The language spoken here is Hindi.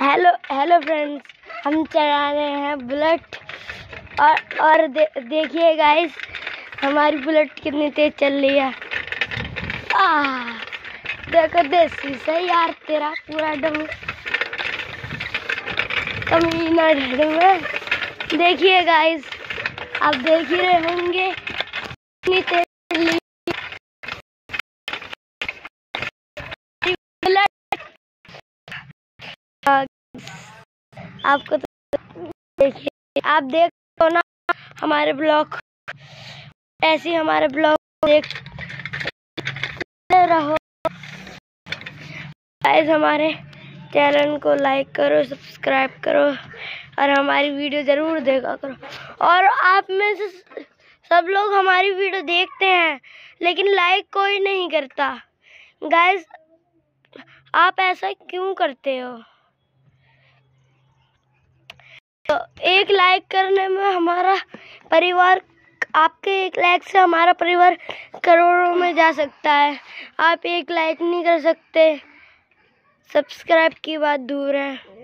हेलो हेलो फ्रेंड्स हम चला रहे हैं बुलेट। और और दे, देखिए गाइस हमारी बुलेट कितनी तेज चल रही है। आ देखो देसी से यार तेरा पूरा डम कमीना ढेर में। देखिए गाइस आप देख ही रहे होंगे। कितनी तेज चल रही बुलेट आपको तो देखिए, आप देखो ना, हमारे ब्लॉग, ऐसे हमारे ब्लॉग देख रहो। गाइस हमारे चैनल को लाइक करो सब्सक्राइब करो, और हमारी वीडियो ज़रूर देखा करो। और आप में से सब लोग हमारी वीडियो देखते हैं, लेकिन लाइक कोई नहीं करता। गाइस आप ऐसा क्यों करते हो तो एक लाइक करने में हमारा परिवार, आपके एक लाइक से हमारा परिवार करोड़ों में जा सकता है। आप एक लाइक नहीं कर सकते। सब्सक्राइब की बात दूर है।